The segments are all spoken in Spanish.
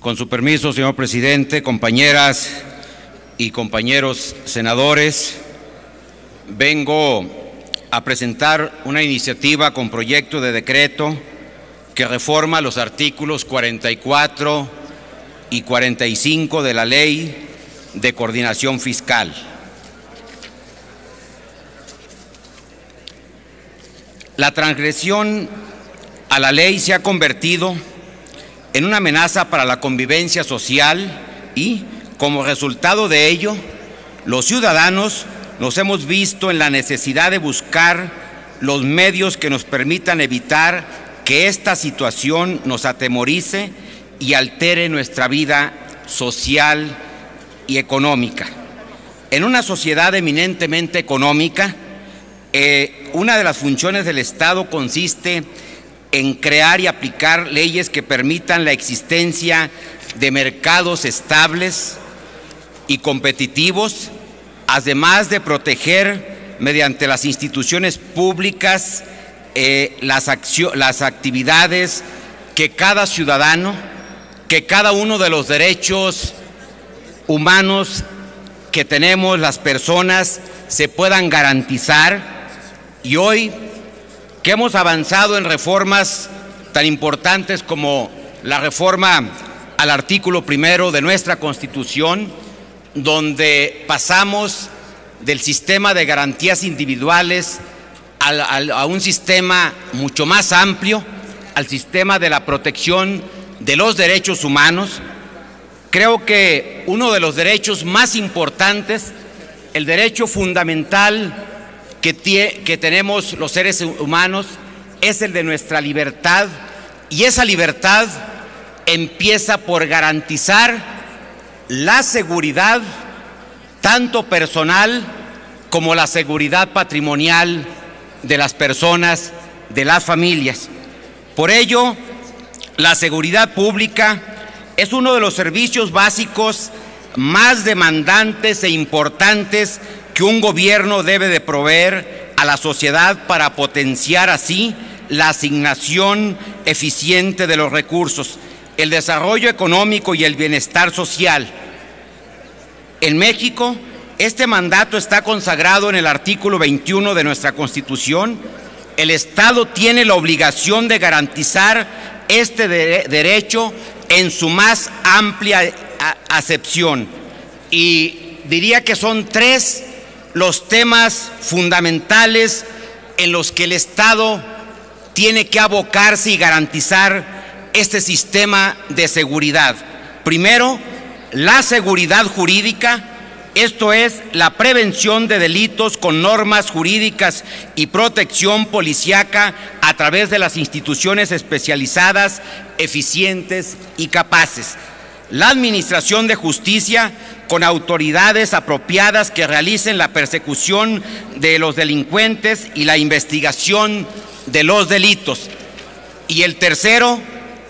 Con su permiso, señor presidente, compañeras y compañeros senadores, vengo a presentar una iniciativa con proyecto de decreto que reforma los artículos 44 y 45 de la Ley de Coordinación Fiscal. La transgresión a la ley se ha convertido en una amenaza para la convivencia social y, como resultado de ello, los ciudadanos nos hemos visto en la necesidad de buscar los medios que nos permitan evitar que esta situación nos atemorice y altere nuestra vida social y económica. En una sociedad eminentemente económica, eh, una de las funciones del Estado consiste en crear y aplicar leyes que permitan la existencia de mercados estables y competitivos, además de proteger mediante las instituciones públicas eh, las, las actividades que cada ciudadano, que cada uno de los derechos humanos que tenemos las personas se puedan garantizar. Y hoy que hemos avanzado en reformas tan importantes como la reforma al artículo primero de nuestra Constitución, donde pasamos del sistema de garantías individuales a un sistema mucho más amplio, al sistema de la protección de los derechos humanos, Creo que uno de los derechos más importantes, el derecho fundamental que, que tenemos los seres humanos, es el de nuestra libertad. Y esa libertad empieza por garantizar la seguridad, tanto personal como la seguridad patrimonial de las personas, de las familias. Por ello, la seguridad pública es uno de los servicios básicos más demandantes e importantes que un gobierno debe de proveer a la sociedad para potenciar así la asignación eficiente de los recursos, el desarrollo económico y el bienestar social. En México, este mandato está consagrado en el artículo 21 de nuestra Constitución. El Estado tiene la obligación de garantizar este derecho en su más amplia acepción. Y diría que son tres los temas fundamentales en los que el Estado tiene que abocarse y garantizar este sistema de seguridad. Primero, la seguridad jurídica, esto es la prevención de delitos con normas jurídicas y protección policíaca a través de las instituciones especializadas, eficientes y capaces. La administración de justicia con autoridades apropiadas que realicen la persecución de los delincuentes y la investigación de los delitos. Y el tercero,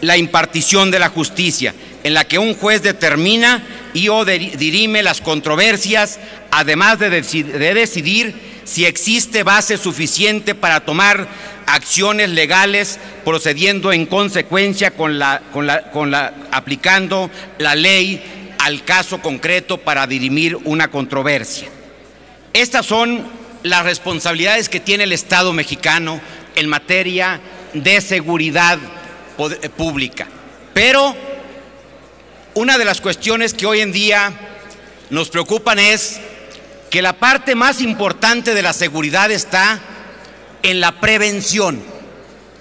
la impartición de la justicia, en la que un juez determina y o dirime las controversias, además de, de decidir si existe base suficiente para tomar acciones legales procediendo en consecuencia con la, con la, con la, aplicando la ley al caso concreto para dirimir una controversia. Estas son las responsabilidades que tiene el Estado mexicano en materia de seguridad pública. Pero una de las cuestiones que hoy en día nos preocupan es que la parte más importante de la seguridad está en la prevención.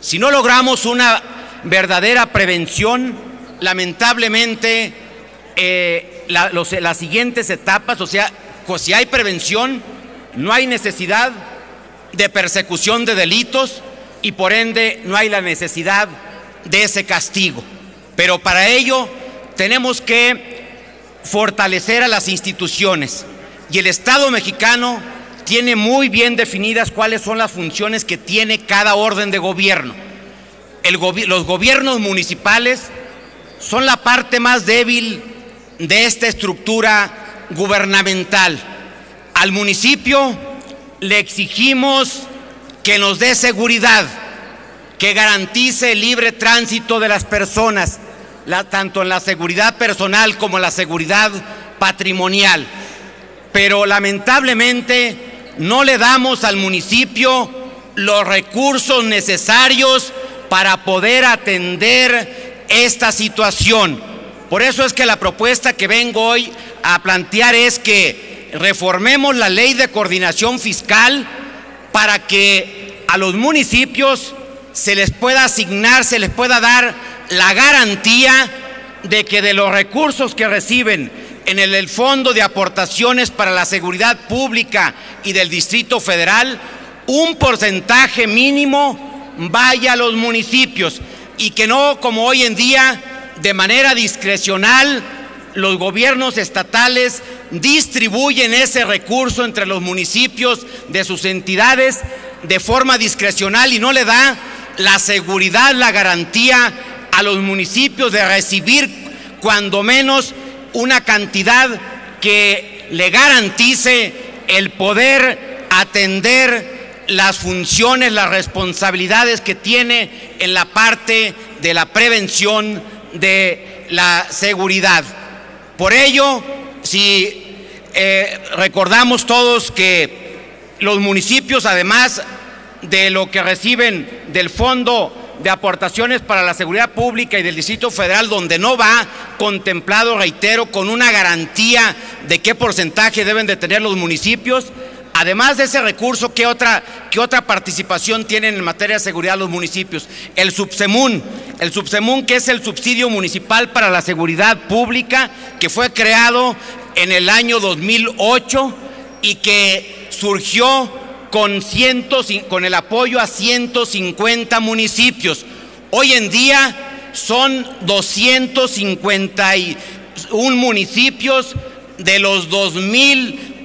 Si no logramos una verdadera prevención, lamentablemente eh, las siguientes etapas, o sea, si hay prevención, no hay necesidad de persecución de delitos y por ende no hay la necesidad de ese castigo. Pero para ello tenemos que fortalecer a las instituciones y el Estado mexicano tiene muy bien definidas cuáles son las funciones que tiene cada orden de gobierno. los gobiernos municipales son la parte más débil de esta estructura gubernamental. Al municipio le exigimos que nos dé seguridad, que garantice el libre tránsito de las personas, tanto en la seguridad personal como en la seguridad patrimonial. Pero lamentablemente no le damos al municipio los recursos necesarios para poder atender esta situación. Por eso es que la propuesta que vengo hoy a plantear es que reformemos la ley de coordinación fiscal para que a los municipios se les pueda asignar, se les pueda dar la garantía de que de los recursos que reciben en el, Fondo de Aportaciones para la Seguridad Pública y del Distrito Federal, un porcentaje mínimo vaya a los municipios y que no como hoy en día de manera discrecional los gobiernos estatales distribuyen ese recurso entre los municipios de sus entidades de forma discrecional y no le da la seguridad, la garantía a los municipios de recibir cuando menos una cantidad que le garantice el poder atender las funciones, las responsabilidades que tiene en la parte de la prevención de la seguridad. Por ello, si eh, recordamos todos que los municipios, además de lo que reciben del Fondo de Aportaciones para la Seguridad Pública y del Distrito Federal, donde no va contemplado, reitero, con una garantía de qué porcentaje deben de tener los municipios, Además de ese recurso, ¿qué otra, ¿qué otra participación tienen en materia de seguridad los municipios? El Subsemun, el Subsemun que es el subsidio municipal para la seguridad pública, que fue creado en el año 2008 y que surgió con, el apoyo a 150 municipios. Hoy en día son 251 municipios de los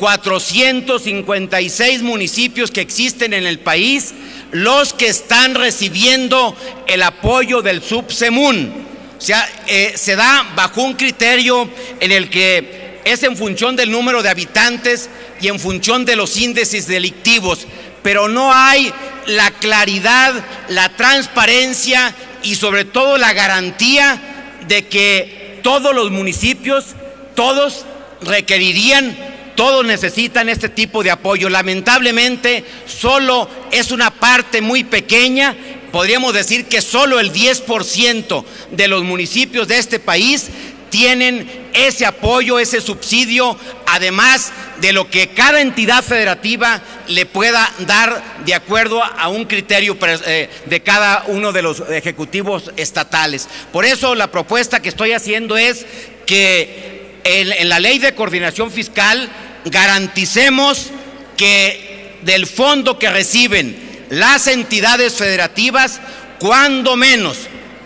2.456 municipios que existen en el país, los que están recibiendo el apoyo del Subsemun. O sea, eh, se da bajo un criterio en el que es en función del número de habitantes y en función de los índices delictivos, pero no hay la claridad, la transparencia y sobre todo la garantía de que todos los municipios, todos requerirían, todos necesitan este tipo de apoyo. Lamentablemente, solo es una parte muy pequeña, podríamos decir que solo el 10% de los municipios de este país tienen ese apoyo, ese subsidio, además de lo que cada entidad federativa le pueda dar de acuerdo a un criterio eh, de cada uno de los ejecutivos estatales. Por eso la propuesta que estoy haciendo es que en, la ley de coordinación fiscal garanticemos que del fondo que reciben las entidades federativas, cuando menos,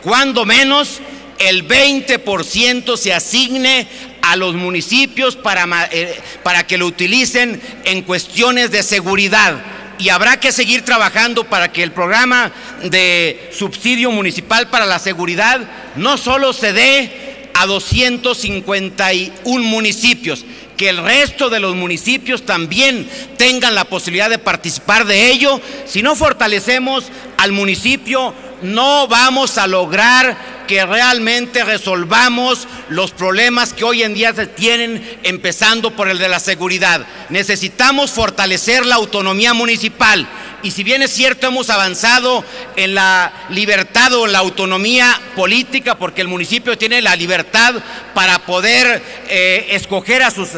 cuando menos, el 20% se asigne a los municipios para, eh, para que lo utilicen en cuestiones de seguridad. Y habrá que seguir trabajando para que el programa de subsidio municipal para la seguridad no solo se dé a 251 municipios, que el resto de los municipios también tengan la posibilidad de participar de ello. Si no fortalecemos al municipio, no vamos a lograr que realmente resolvamos los problemas que hoy en día se tienen, empezando por el de la seguridad. Necesitamos fortalecer la autonomía municipal y si bien es cierto hemos avanzado en la libertad o la autonomía política, porque el municipio tiene la libertad para poder eh, escoger a sus,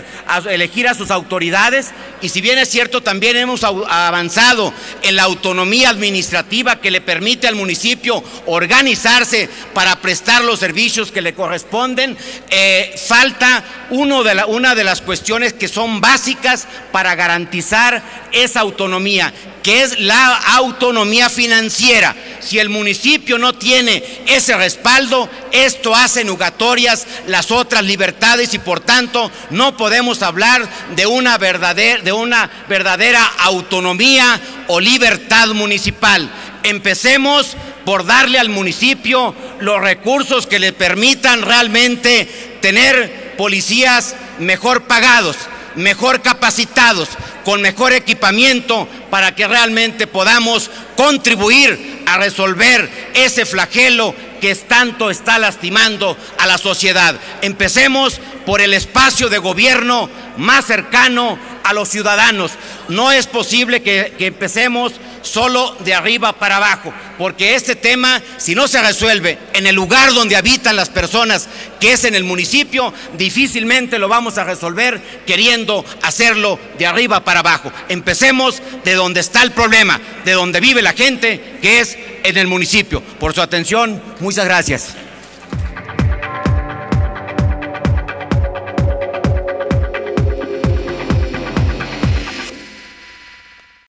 elegir a sus autoridades, y si bien es cierto también hemos avanzado en la autonomía administrativa que le permite al municipio organizarse para prestar los servicios que le corresponden, eh, falta una de las cuestiones que son básicas para garantizar esa autonomía que es la autonomía financiera. Si el municipio no tiene ese respaldo, esto hace nugatorias las otras libertades y por tanto no podemos hablar de una verdadera, de una verdadera autonomía o libertad municipal. Empecemos por darle al municipio los recursos que le permitan realmente tener policías mejor pagados, mejor capacitados, con mejor equipamiento para que realmente podamos contribuir a resolver ese flagelo que tanto está lastimando a la sociedad. Empecemos por el espacio de gobierno más cercano a los ciudadanos. No es posible que, empecemos solo de arriba para abajo, porque este tema, si no se resuelve en el lugar donde habitan las personas, que es en el municipio, difícilmente lo vamos a resolver queriendo hacerlo de arriba para abajo. Empecemos de donde está el problema, de donde vive la gente, que es en el municipio. Por su atención, muchas gracias.